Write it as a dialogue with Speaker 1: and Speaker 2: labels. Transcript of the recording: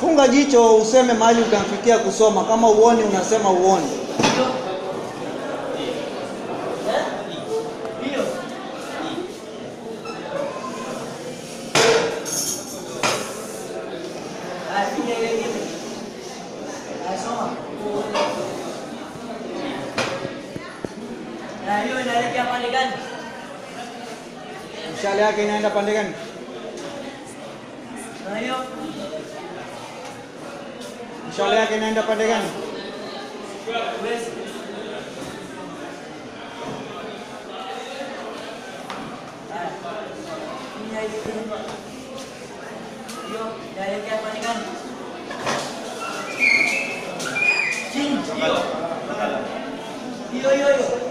Speaker 1: funga jicho useme mahali utamfikia kusoma. Kama uoni unasema uoni. Mshale yake inaenda pande gani? Insyaallah kinaenda pande gani?
Speaker 2: Yo, yo, yo.